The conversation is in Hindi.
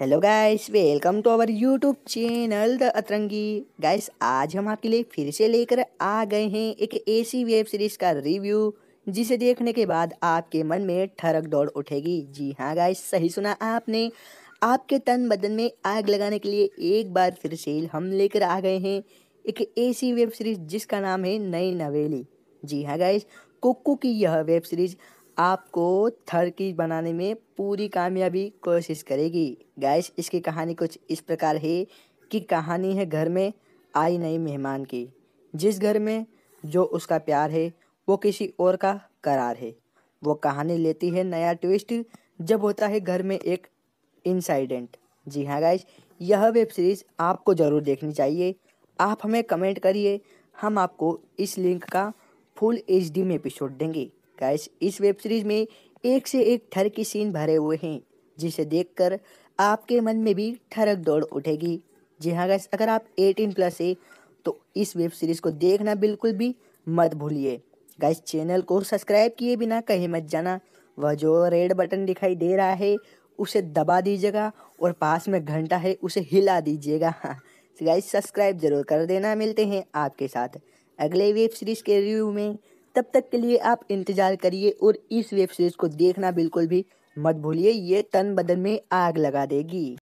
Hello guys welcome to our YouTube channel the Atrangi guys आज हम आपके लिए फिर से लेकर आ गए हैं एक ऐसी वेब सीरीज़ का रिव्यू जिसे देखने के बाद आपके मन में ठरक दौड़ उठेगी। जी हाँ गाइस सही सुना आपने। आपके तन बदन में आग लगाने के लिए एक बार फिर से हम लेकर आ गए हैं एक ऐसी वेब सीरीज़ जिसका नाम है नई नवेली। जी हाँ गाइस कुक्कू की यह वेब सीरीज़ आपको थर की बनाने में पूरी कामयाबी कोशिश करेगी। गैस इसकी कहानी कुछ इस प्रकार है कि कहानी है घर में आई नई मेहमान की, जिस घर में जो उसका प्यार है, वो किसी और का करार है। वो कहानी लेती है नया ट्विस्ट, जब होता है घर में एक इंसाइडेंट जी हाँ गाइज़ यह वेब सीरीज़ आपको ज़रूर देखनी चाहिए। आप हमें कमेंट करिए, हम आपको इस लिंक का फुल एचडी में एपिसोड देंगे। गाइस इस वेब सीरीज़ में एक से एक ठर की सीन भरे हुए हैं, जिसे देखकर आपके मन में भी ठरक दौड़ उठेगी। जी हाँ गैस अगर आप 18 प्लस है तो इस वेब सीरीज़ को देखना बिल्कुल भी मत भूलिए। गैस चैनल को सब्सक्राइब किए बिना कहीं मत जाना। वह जो रेड बटन दिखाई दे रहा है, उसे दबा दीजिएगा और पास में घंटा है, उसे हिला दीजिएगा। हाँ गाइस सब्सक्राइब ज़रूर कर देना। मिलते हैं आपके साथ अगले वेब सीरीज़ के रिव्यू में। तब तक के लिए आप इंतज़ार करिए और इस वेब सीरीज़ को देखना बिल्कुल भी मत भूलिए, ये तन बदन में आग लगा देगी।